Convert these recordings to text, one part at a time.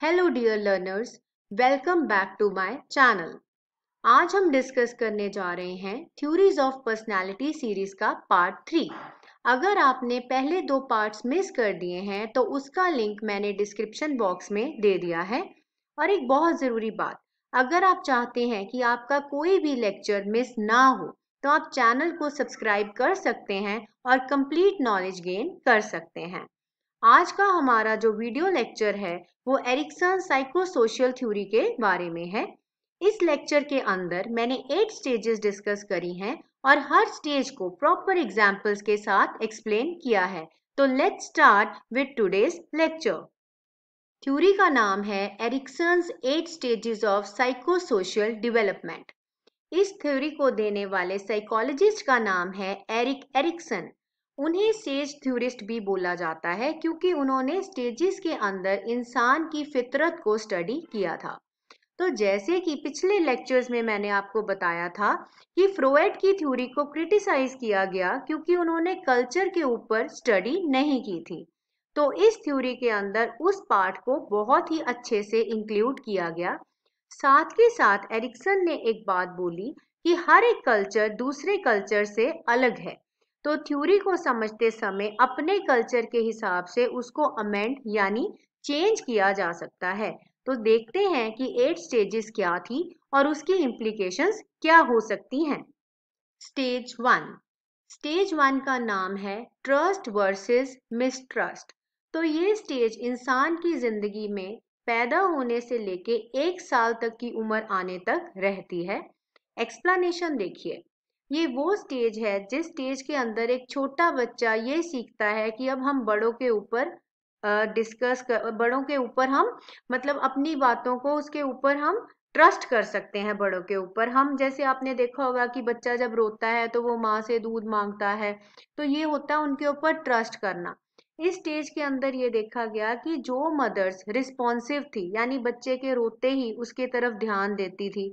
Hello dear learners welcome back to my channel आज हम discuss करने जा रहे हैं थ्योरीज ऑफ़ पर्सनालिटी सीरीज़ का पार्ट थ्री अगर आपने पहले दो पार्ट्स मिस कर दिए हैं तो उसका लिंक मैंने डिस्क्रिप्शन बॉक्स में दे दिया है। और एक बहुत ज़रूरी बात, अगर आप चाहते हैं कि आपका कोई भी लेक्चर मिस ना हो तो आप चैनल को सब्सक्राइब कर सकते हैं और कंप्लीट नॉलेज गेन कर सकते हैं। आज का हमारा जो वीडियो लेक्चर है, वो एरिक्सन साइकोसोशल थ्योरी के बारे में है। इस लेक्चर के अंदर मैंने एट स्टेजेस डिस्कस करी हैं और हर स्टेज को प्रॉपर एग्जाम्पल्स के साथ एक्सप्लेन किया है। तो let's start with today's lecture theory का नाम है Erikson eight stages of psychosocial development इस थ्योरी को देने वाले साइकोलॉजिस्ट का नाम है एरिक एरिक्सन उन्हें स्टेज थ्योरिस्ट भी बोला जाता है क्योंकि उन्होंने स्टेजेस के अंदर इंसान की फितरत को स्टडी किया था। तो जैसे कि पिछले लेक्चर्स में मैंने आपको बताया था कि फ्रोएड की थ्योरी को क्रिटिसाइज किया गया क्योंकि उन्होंने कल्चर के ऊपर स्टडी नहीं की थी। तो इस थ्योरी के अंदर उस पार्ट को बहुत ही अच्छे से इंक्लूड किया गया। साथ के साथ एरिक्सन ने एक बात बोली कि हर एक कल्चर दूसरे कल्चर से अलग है। तो थ्योरी को समझते समय अपने कल्चर के हिसाब से उसको अमेंड यानी चेंज किया जा सकता है। तो देखते हैं कि एट स्टेजेस क्या थी और उसकी इम्प्लीकेशंस क्या हो सकती हैं। स्टेज वन स्टेज वन का नाम है ट्रस्ट वर्सेस मिसट्रस्ट तो ये स्टेज इंसान की ज़िंदगी में पैदा होने से लेके एक साल तक की उम्र आने तक रहती है। एक्सप्लेनेशन देखिए। ये वो स्टेज है जिस स्टेज के अंदर एक छोटा बच्चा ये सीखता है कि अब हम बड़ों के ऊपर डिस्कस कर बड़ों के ऊपर हम मतलब अपनी बातों को उसके ऊपर हम ट्रस्ट कर सकते हैं बड़ों के ऊपर। हम, जैसे आपने देखा होगा कि बच्चा जब रोता है तो वो माँ से दूध माँगता है तो ये होता है उनके ऊपर ट्रस्ट करना। इस स्टेज के अंदर ये देखा गया कि जो मदर्स रिस्पॉन्सिव थी, यानी बच्चे के रोते ही उसके तरफ़ ध्यान देती थी,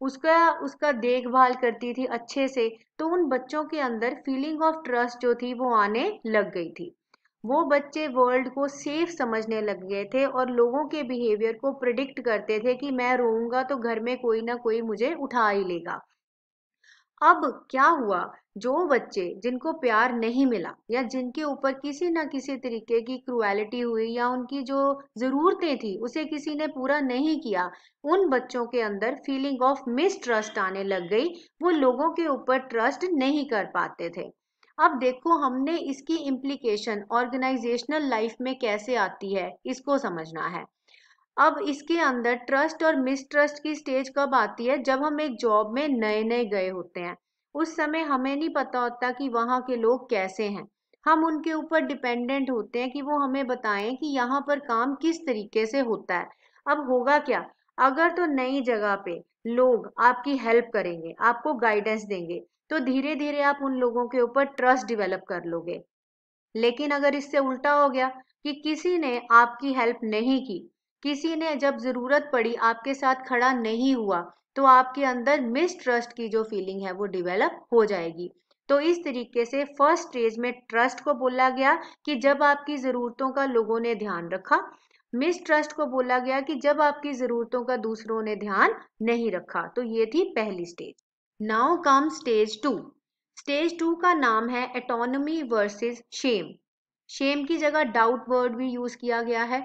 उसका उसका देखभाल करती थी अच्छे से तो उन बच्चों के अंदर फीलिंग ऑफ़ ट्रस्ट जो थी वो आने लग गई थी। वो बच्चे वर्ल्ड को सेफ़ समझने लग गए थे और लोगों के बिहेवियर को प्रिडिक्ट करते थे कि मैं रोऊँगा तो घर में कोई ना कोई मुझे उठा ही लेगा। अब क्या हुआ? जो बच्चे जिनको प्यार नहीं मिला या जिनके ऊपर किसी ना किसी तरीके की क्रुएलिटी हुई या उनकी जो ज़रूरतें थी, उसे किसी ने पूरा नहीं किया, उन बच्चों के अंदर फीलिंग ऑफ़ मिसट्रस्ट आने लग गई। वो लोगों के ऊपर ट्रस्ट नहीं कर पाते थे। अब देखो हमने इसकी इम्प्लीकेशन ऑर्गेनाइजेशनल लाइफ में कैसे आती है, इसको समझना है। अब इसके अंदर ट्रस्ट और मिसट्रस्ट की स्टेज कब आती है? जब हम एक जॉब में नए नए गए होते हैं। उस समय हमें नहीं पता होता कि वहाँ के लोग कैसे हैं। हम उनके ऊपर डिपेंडेंट होते हैं कि वो हमें बताएँ कि यहाँ पर काम किस तरीके से होता है। अब होगा क्या? अगर तो नई जगह पे लोग आपकी हेल्प करेंगे, आपको गाइडेंस देंगे तो धीरे धीरे आप उन लोगों के ऊपर ट्रस्ट डिवेलप कर लोगे। लेकिन अगर इससे उल्टा हो गया कि किसी ने आपकी हेल्प नहीं की, किसी ने जब ज़रूरत पड़ी, आपके साथ खड़ा नहीं हुआ तो आपके अंदर मिस ट्रस्ट की जो फीलिंग है वो डिवेलप हो जाएगी। तो इस तरीके से फ़र्स्ट स्टेज में ट्रस्ट को बोला गया कि जब आपकी ज़रूरतों का लोगों ने ध्यान रखा मिस ट्रस्ट को बोला गया कि जब आपकी ज़रूरतों का दूसरों ने ध्यान नहीं रखा तो ये थी पहली stage now come stage two stage two का नाम है एटोनमी वर्सेस शेम शेम की जगह डाउट वर्ड भी यूज़ किया गया है।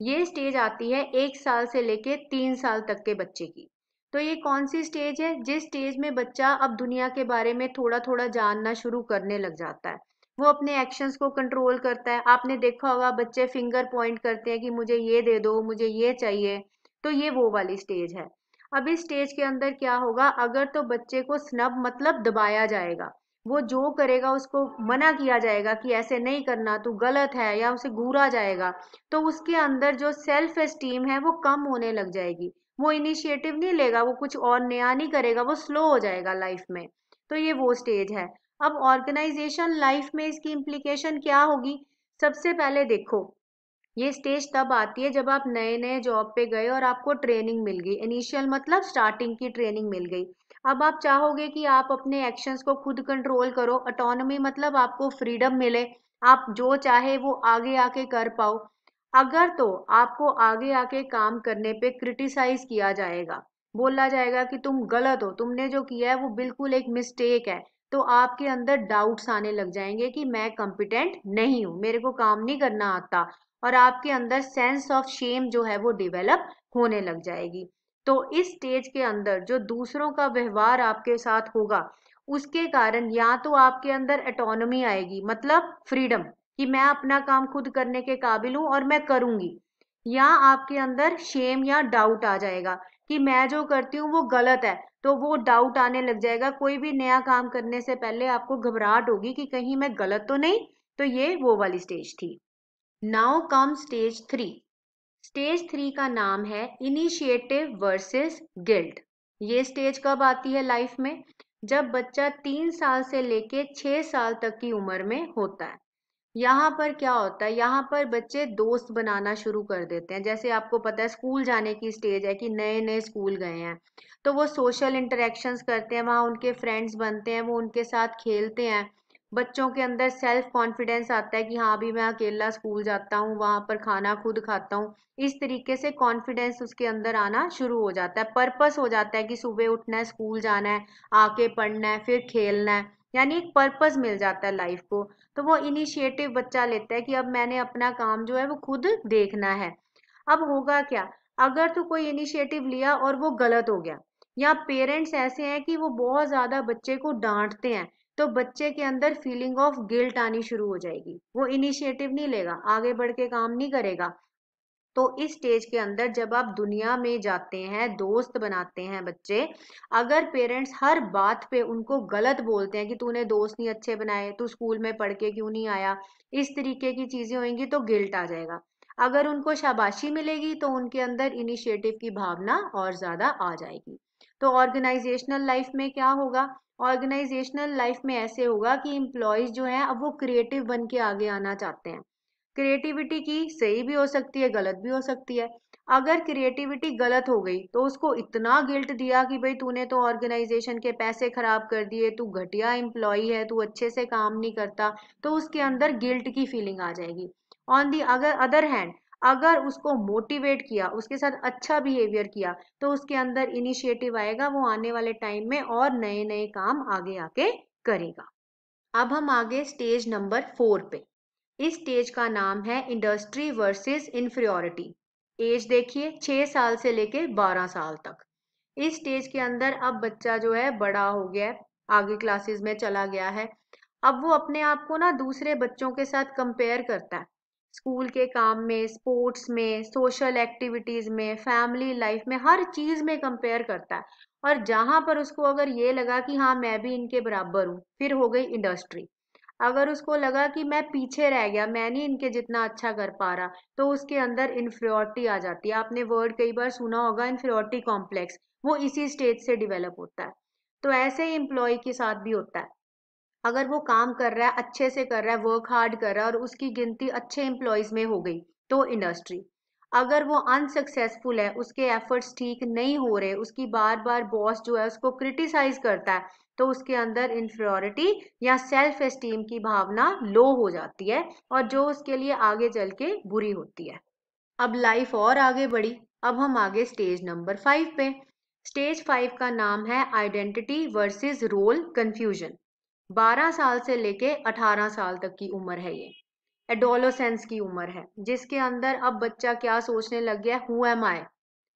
ये स्टेज आती है एक साल से लेके तीन साल तक के बच्चे की। तो ये कौन सी स्टेज है? जिस स्टेज में बच्चा अब दुनिया के बारे में थोड़ा थोड़ा जानना शुरू करने लग जाता है। वो अपने एक्शंस को कंट्रोल करता है। आपने देखा होगा, बच्चे फिंगर पॉइंट करते हैं कि मुझे ये दे दो, मुझे ये चाहिए। तो ये वो वाली स्टेज है। अब इस स्टेज के अंदर क्या होगा? अगर तो बच्चे को स्नब मतलब दबाया जाएगा। वो जो करेगा, उसको मना किया जाएगा कि ऐसे नहीं करना, तू गलत है या उसे घूरा जाएगा। तो उसके अंदर जो सेल्फ एस्टीम है, वो कम होने लग जाएगी। वो इनिशिएटिव नहीं लेगा, वो कुछ और नया नहीं करेगा, वो स्लो हो जाएगा लाइफ में। तो ये वो स्टेज है। अब ऑर्गेनाइजेशन लाइफ में इसकी इम्प्लीकेशन क्या होगी? सबसे पहले देखो, ये स्टेज तब आती है जब आप नए नए जॉब पे गए और आपको ट्रेनिंग मिल गई। इनिशियल मतलब स्टार्टिंग की ट्रेनिंग मिल गई। अब आप चाहोगे कि आप अपने एक्शंस को खुद कंट्रोल करो। ऑटोनॉमी मतलब आपको फ्रीडम मिले। आप जो चाहे वो आगे आके कर पाओ। अगर तो आपको आगे आके काम करने पे क्रिटिसाइज किया जाएगा। बोला जाएगा कि तुम गलत हो, तुमने जो किया है वो बिल्कुल एक मिस्टेक है। तो आपके अंदर डाउट्स आने लग जाएँगे कि मैं कॉम्पिटेंट नहीं हूँ, मेरे को काम नहीं करना आता और आपके अंदर सेंस ऑफ़ शेम जो है वो डिवेलप होने लग जाएगी। तो इस स्टेज के अंदर जो दूसरों का व्यवहार आपके साथ होगा, उसके कारण या तो आपके अंदर एटोनॉमी आएगी मतलब फ्रीडम कि मैं अपना काम खुद करने के काबिल हूँ और मैं करूँगी। या आपके अंदर शेम या डाउट आ जाएगा कि मैं जो करती हूँ वो गलत है तो वो डाउट आने लग जाएगा। कोई भी नया काम करने से पहले आपको घबराहट होगी कि कहीं मैं गलत तो नहीं? तो ये वो वाली स्टेज थी। Now come stage three stage three का नाम है इनिशिएटिव वर्सेस गिल्ट ये स्टेज कब आती है लाइफ में? जब बच्चा तीन साल से लेके छह साल तक की उम्र में होता है। यहाँ पर क्या होता है? यहाँ पर बच्चे दोस्त बनाना शुरू कर देते हैं। जैसे आपको पता है, स्कूल जाने की स्टेज है कि नए नए स्कूल गए हैं। तो वो सोशल इंटरेक्शंस करते हैं, वहाँ उनके फ्रेंड्स बनते हैं, वो उनके साथ खेलते हैं। बच्चों के अंदर सेल्फ कॉन्फिडेंस आता है कि हाँ अभी मैं अकेला स्कूल जाता हूँ, वहाँ पर खाना खुद खाता हूँ। इस तरीके से कॉन्फिडेंस उसके अंदर आना शुरू हो जाता है। पर्पस हो जाता है कि सुबह उठना है, स्कूल जाना है, आके पढ़ना है, फिर खेलना है। यानी एक पर्पस मिल जाता है लाइफ को। तो वो इनिशिएटिव बच्चा लेता है कि अब मैंने अपना काम जो है वो खुद देखना है। अब होगा क्या? अगर तो कोई इनिशिएटिव लिया और वो गलत हो गया, या पेरेंट्स ऐसे हैं कि वो बहुत ज़्यादा बच्चे को डांटते हैं तो बच्चे के अंदर फीलिंग ऑफ़ गिल्ट आनी शुरू हो जाएगी। वो इनिशिएटिव नहीं लेगा, आगे बढ़ के काम नहीं करेगा। तो इस स्टेज के अंदर जब आप दुनिया में जाते हैं, दोस्त बनाते हैं बच्चे, अगर पेरेंट्स हर बात पे उनको गलत बोलते हैं कि तूने दोस्त नहीं अच्छे बनाए, तू स्कूल में पढ़ के क्यों नहीं आया, इस तरीके की चीज़ें होंगी तो गिल्ट आ जाएगा। अगर उनको शाबाशी मिलेगी तो उनके अंदर इनिशिएटिव की भावना और ज़्यादा आ जाएगी। तो ऑर्गेनाइजेशनल लाइफ में क्या होगा? ऑर्गेनाइजेशनल लाइफ में ऐसे होगा कि इम्प्लॉयज जो है, अब वो क्रिएटिव बन के आगे आना चाहते हैं। क्रिएटिविटी की सही भी हो सकती है, गलत भी हो सकती है। अगर क्रिएटिविटी गलत हो गई तो उसको इतना गिल्ट दिया कि भाई तूने तो ऑर्गेनाइजेशन के पैसे खराब कर दिए, तू घटिया एम्प्लॉय है, तू अच्छे से काम नहीं करता तो उसके अंदर गिल्ट की फीलिंग आ जाएगी। ऑन दी अगर अदर हैंड अगर उसको मोटिवेट किया, उसके साथ अच्छा बिहेवियर किया तो उसके अंदर इनिशिएटिव आएगा, वो आने वाले टाइम में और नए नए काम आगे आके करेगा। अब हम आगे स्टेज नंबर फोर पे। इस स्टेज का नाम है इंडस्ट्री वर्सेस इन्फियोरिटी एज देखिए, छह साल से लेके बारह साल तक। इस स्टेज के अंदर अब बच्चा जो है, बड़ा हो गया है, आगे क्लासेस में चला गया है। अब वो अपने आप को ना दूसरे बच्चों के साथ कंपेयर करता है। स्कूल के काम में स्पोर्ट्स में सोशल एक्टिविटीज़ में फैमिली लाइफ में, हर चीज़ में कंपेयर करता है। और जहाँ पर उसको अगर ये लगा कि हाँ मैं भी इनके बराबर हूँ, फिर हो गई इंडस्ट्री अगर उसको लगा कि मैं पीछे रह गया, मैं नहीं इनके जितना अच्छा कर पा रहा तो उसके अंदर इन्फ्रियोरिटी आ जाती है। आपने वर्ड कई बार सुना होगा इन्फ्रियोरिटी कॉम्प्लेक्स वो इसी स्टेज से डिवेलप होता है। तो ऐसे ही एम्प्लॉय के साथ भी होता है। अगर वो काम कर रहा है, अच्छे से कर रहा है वर्क हार्ड कर रहा है और उसकी गिनती अच्छे एम्प्लॉयज़ में हो गई तो इंडस्ट्री अगर वो अनसक्सेसफुल है, उसके एफर्ट्स ठीक नहीं हो रहे, उसकी बार बार बॉस जो है उसको क्रिटिसाइज करता है तो उसके अंदर इंफ्रियोरिटी या सेल्फ एस्टीम की भावना लो हो जाती है और जो उसके लिए आगे चल के बुरी होती है। अब लाइफ और आगे बढ़ी। अब हम आगे स्टेज नंबर फाइव पे। स्टेज फाइव का नाम है आइडेंटिटी वर्सेस रोल कंफ्यूजन 12 साल से लेके 18 साल तक की उम्र है ये। एडोलोसेंस की उम्र है, जिसके अंदर अब बच्चा क्या सोचने लग गया हु एम आई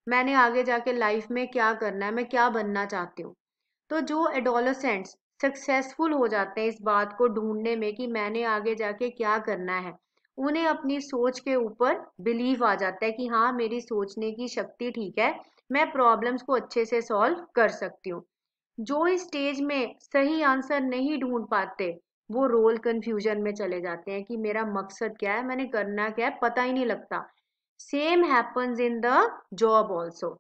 मैंने आगे जाके लाइफ में क्या करना है, मैं क्या बनना चाहती हूँ? तो जो एडोलोसेंट्स सक्सेसफुल हो जाते हैं इस बात को ढूँढने में कि मैंने आगे जाके क्या करना है, उन्हें अपनी सोच के ऊपर बिलीव आ जाता है कि हाँ मेरी सोचने की शक्ति ठीक है, मैं प्रॉब्लम्स को अच्छे से सॉल्व कर सकती हूँ। जो इस स्टेज में सही आंसर नहीं ढूंढ पाते वो रोल कंफ्यूजन में चले जाते हैं कि मेरा मकसद क्या है, मैंने करना क्या है, पता ही नहीं लगता। Same happens in the job also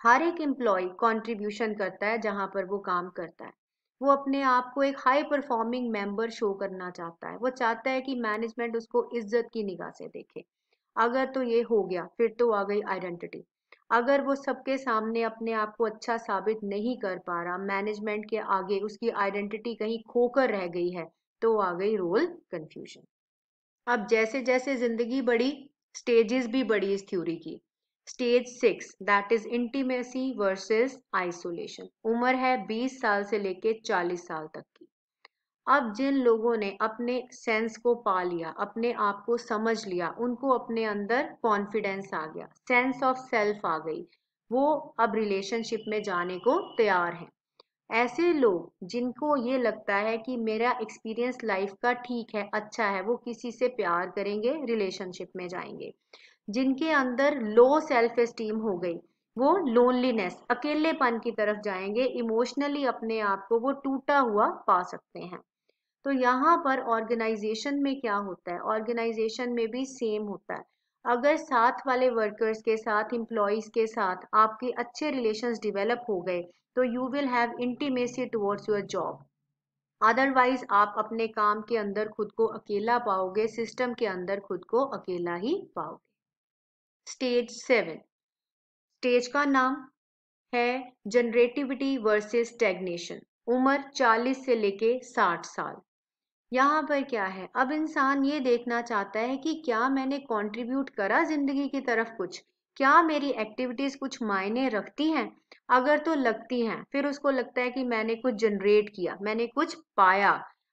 हर एक एम्प्लॉय कंट्रीब्यूशन करता है जहाँ पर वो काम करता है। वो अपने आप को एक हाई परफॉर्मिंग मेंबर शो करना चाहता है। वो चाहता है कि मैनेजमेंट उसको इज़्ज़त की निगाह से देखे। अगर तो ये हो गया, फिर तो आ गई आइडेंटिटी अगर वो सबके सामने अपने आप को अच्छा साबित नहीं कर पा रहा मैनेजमेंट के आगे उसकी आइडेंटिटी कहीं खोकर रह गई है तो आ गई रोल कंफ्यूजन अब जैसे जैसे ज़िंदगी बढ़ी स्टेजेस भी बड़ी इस थ्योरी की. Stage six that is intimacy versus isolation उम्र है 20 साल से लेके 40 साल तक की। अब जिन लोगों ने अपने सेंस को पा लिया, अपने आप को समझ लिया, उनको अपने अंदर कॉन्फिडेंस आ गया सेंस ऑफ़ सेल्फ आ गई, वो अब रिलेशनशिप में जाने को तैयार हैं। ऐसे लोग जिनको ये लगता है कि मेरा एक्सपीरियंस लाइफ का ठीक है अच्छा है, वो किसी से प्यार करेंगे रिलेशनशिप में जाएँगे। जिनके अंदर लो सेल्फ एस्टीम हो गई, वो लोनलीनेस अकेलेपन की तरफ़ जाएँगे इमोशनली अपने आप को वो टूटा हुआ पा सकते हैं। तो यहाँ पर ऑर्गेनाइजेशन में क्या होता है? ऑर्गेनाइजेशन में भी सेम होता है। अगर साथ वाले वर्कर्स के साथ एम्प्लॉयज़ के साथ आपके अच्छे रिलेशंस डेवलप हो गए तो you will have intimacy towards your job otherwise आप अपने काम के अंदर खुद को अकेला पाओगे सिस्टम के अंदर खुद को अकेला ही पाओगे। स्टेज सेवन स्टेज का नाम है जनरेटिविटी वर्सेस स्टेग्नेशन उम्र 40 से लेके 60 साल। यहाँ पर क्या है? अब इंसान ये देखना चाहता है कि क्या मैंने कंट्रीब्यूट करा ज़िंदगी की तरफ़ कुछ? क्या मेरी एक्टिविटीज़ कुछ मायने रखती हैं? अगर तो लगती हैं, फिर उसको लगता है कि मैंने कुछ जनरेट किया, मैंने कुछ पाया।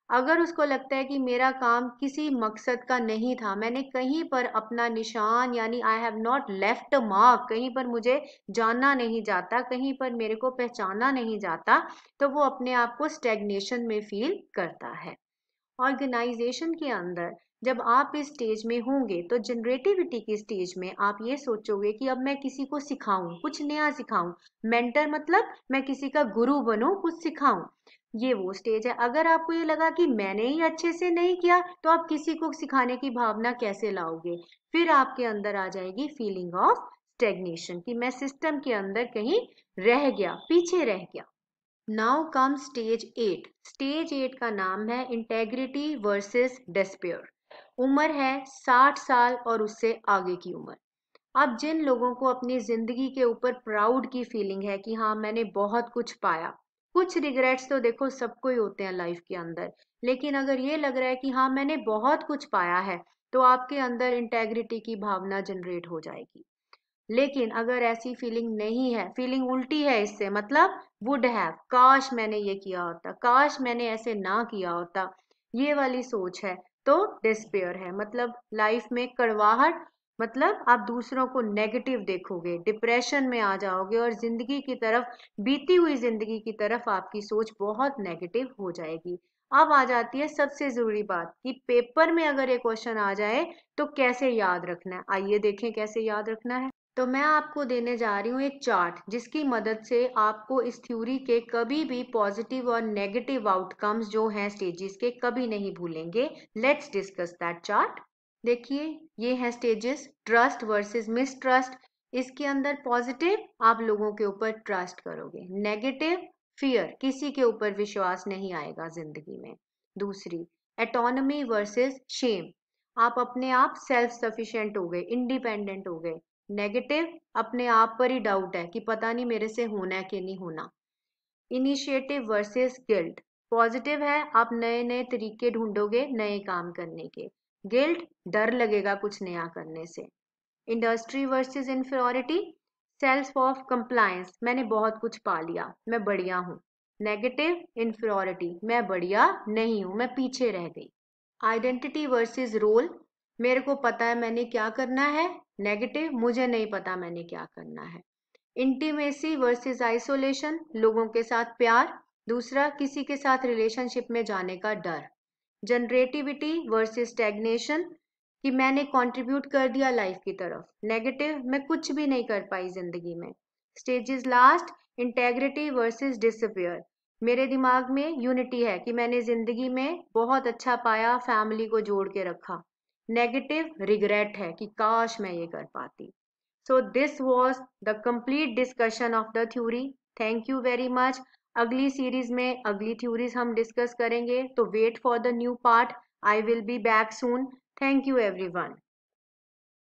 अगर उसको लगता है कि मेरा काम किसी मकसद का नहीं था, मैंने कहीं पर अपना निशान, यानी I have not left mark कहीं पर मुझे जाना नहीं जाता, कहीं पर मेरे को पहचाना नहीं जाता तो वो अपने आप को स्टेग्नेशन में फील करता है। ऑर्गेनाइजेशन के अंदर जब आप इस स्टेज में होंगे तो जनरेटिविटी की स्टेज में आप ये सोचोगे कि अब मैं किसी को सिखाऊं, कुछ नया सिखाऊं। मेंटर मतलब मैं किसी का गुरु बनूं, कुछ सिखाऊं। ये वो स्टेज है। अगर आपको ये लगा कि मैंने ही अच्छे से नहीं किया तो आप किसी को सिखाने की भावना कैसे लाओगे? फिर आपके अंदर आ जाएगी फीलिंग ऑफ़ स्टेग्नेशन कि मैं सिस्टम के अंदर कहीं रह गया, पीछे रह गया। Now come stage eight stage eight का नाम है इंटेग्रिटी वर्सेस डेस्पेयर उम्र है साठ साल और उससे आगे की उम्र। अब जिन लोगों को अपनी ज़िंदगी के ऊपर प्राउड की फीलिंग है कि हाँ मैंने बहुत कुछ पाया। कुछ रिग्रेट्स तो देखो सबको ही होते हैं लाइफ के अंदर। लेकिन अगर ये लग रहा है कि हाँ मैंने बहुत कुछ पाया है तो आपके अंदर इंटेग्रिटी की भावना जनरेट हो जाएगी। लेकिन अगर ऐसी फीलिंग नहीं है फीलिंग उल्टी है इससे मतलब वुड हैव काश मैंने ये किया होता, काश मैंने ऐसे ना किया होता, ये वाली सोच है तो डिस्पेयर है मतलब लाइफ में कड़वाहट मतलब आप दूसरों को नेगेटिव देखोगे डिप्रेशन में आ जाओगे और ज़िंदगी की तरफ़, बीती हुई ज़िंदगी की तरफ़ आपकी सोच बहुत नेगेटिव हो जाएगी। अब आ जाती है सबसे ज़रूरी बात कि पेपर में अगर ये क्वेश्चन आ जाए तो कैसे याद रखना है? आइए देखें कैसे याद रखना है। तो मैं आपको देने जा रही हूँ एक चार्ट जिसकी मदद से आपको इस थ्योरी के कभी भी पॉजिटिव और नेगेटिव आउटकम्स जो हैं स्टेजेस के कभी नहीं भूलेंगे। लेट्स डिस्कस दैट चार्ट देखिए, ये है स्टेजेस ट्रस्ट वर्सेस मिसट्रस्ट इसके अंदर पॉजिटिव आप लोगों के ऊपर ट्रस्ट करोगे। नेगेटिव फियर किसी के ऊपर विश्वास नहीं आएगा ज़िंदगी में। दूसरी एटोनमी वर्सेस शेम आप अपने आप सेल्फ सफिशिएंट हो गए इंडिपेंडेंट हो गए। नेगेटिव अपने आप पर ही डाउट है कि पता नहीं मेरे से होना है कि नहीं होना। इनिशिएटिव वर्सेस गिल्ट पॉजिटिव है आप नए नए तरीके ढूंढोगे नए काम करने के। गिल्ट डर लगेगा कुछ नया करने से। Industry versus inferiority self of compliance मैंने बहुत कुछ पा लिया। मैं बढ़िया हूँ। नेगेटिव इंफियोरिटी मैं बढ़िया नहीं हूँ। मैं पीछे रह गई। आइडेंटिटी वर्सेस रोल मेरे को पता है मैंने क्या करना है। नेगेटिव मुझे नहीं पता मैंने क्या करना है। इंटीमेसी वर्सेस आइसोलेशन लोगों के साथ प्यार, दूसरा किसी के साथ रिलेशनशिप में जाने का डर। जनरेटिविटी वर्सेस स्टेग्नेशन कि मैंने कंट्रीब्यूट कर दिया लाइफ की तरफ़। नेगेटिव मैं कुछ भी नहीं कर पाई ज़िंदगी में। Stages last integrity versus disappear मेरे दिमाग में यूनिटी है कि मैंने ज़िंदगी में बहुत अच्छा पाया फैमिली को जोड़ के रखा। नेगेटिव रिग्रेट है कि काश मैं ये कर पाती। So this was the complete discussion of the theory thank you very much अगली सीरीज़ में अगली थ्यूरीज हम डिस्कस करेंगे तो wait for the new part I will be back soon thank you every